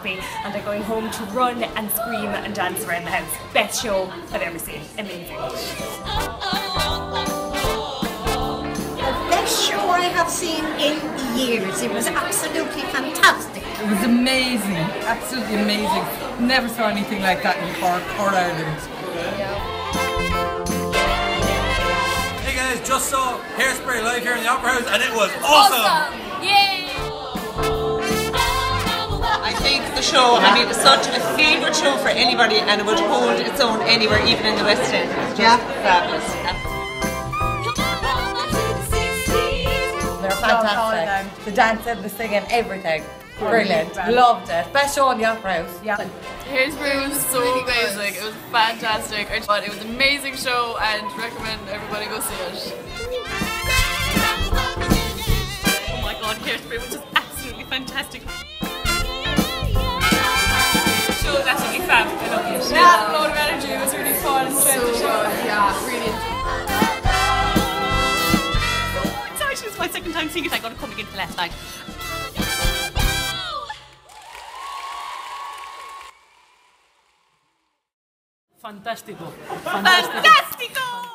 happy and they're going home to run and scream and dance around the house. Best show I've ever seen. Amazing. The best show I have seen in years. It was absolutely fantastic. It was amazing, absolutely amazing. Never saw anything like that in Cork or Ireland. Hey guys, just saw Hairspray live here in the Opera House and it was awesome! I the show, I mean, it's such a favourite show for anybody and it would hold its own anywhere, even in the West End. It's just Yeah. fabulous. They're fantastic. The dancing, the singing, everything. Brilliant. Loved it. Best show in the Opera House. Yeah. Hairspray was so amazing. It was fantastic. But it was an amazing show and recommend everybody go see it. Oh my god, Hairspray was just absolutely fantastic. Love it. Yeah, a load of energy. It was really fun. So good. Uh, yeah, really. So excited. It's my second time seeing it. I got to come again for last night. Fantástico. Fantastico!